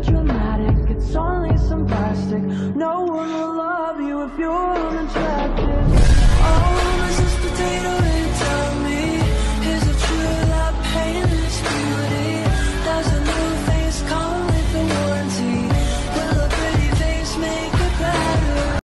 dramatic, it's only some plastic No one will love you if you're on the track